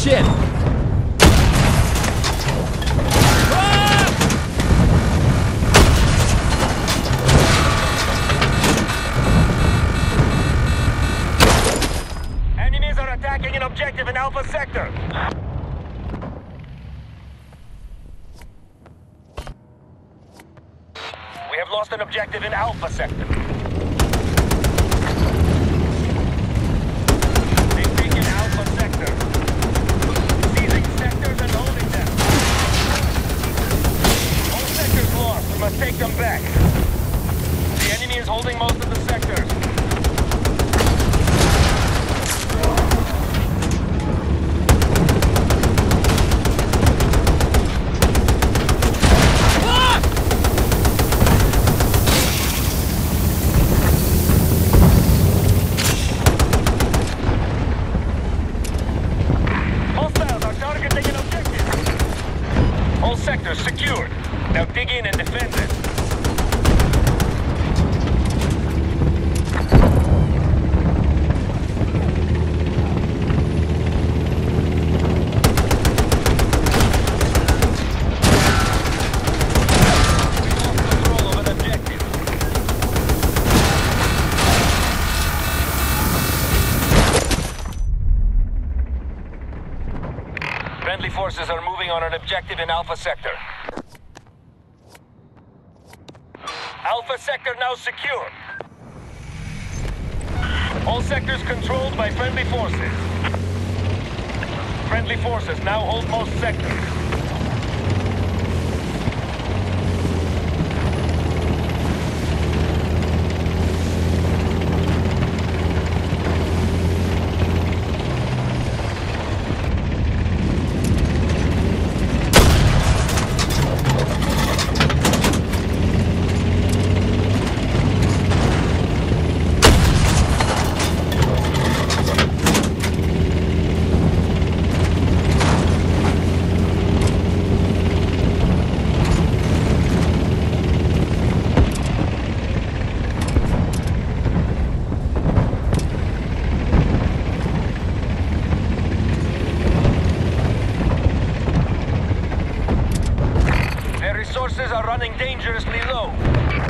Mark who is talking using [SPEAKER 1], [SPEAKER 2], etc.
[SPEAKER 1] Ah! Enemies are attacking an objective in Alpha Sector! We have lost an objective in Alpha Sector. Sectors secured. Now dig in and defend it. Friendly forces are moving on an objective in Alpha Sector. Alpha Sector now secure. All sectors controlled by friendly forces. Friendly forces now hold most sectors. resources are running dangerously low.